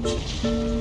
Música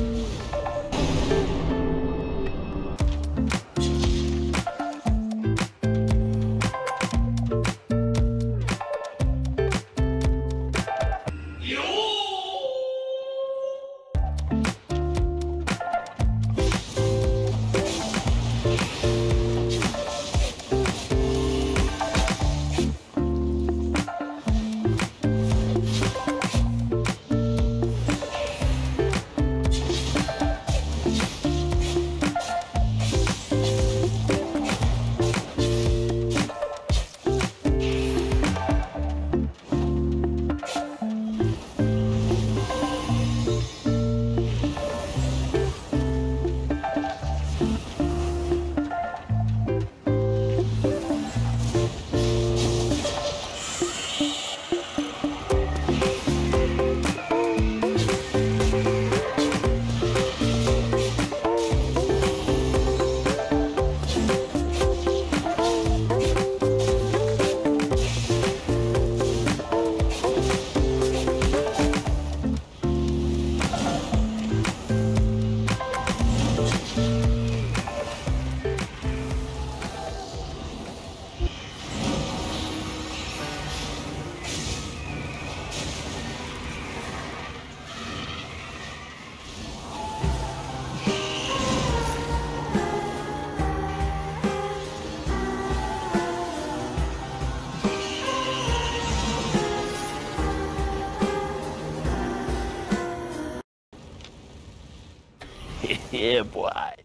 yeah, boy.